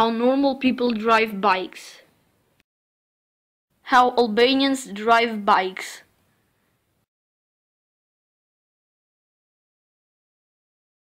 How normal people drive bikes. How Albanians drive bikes.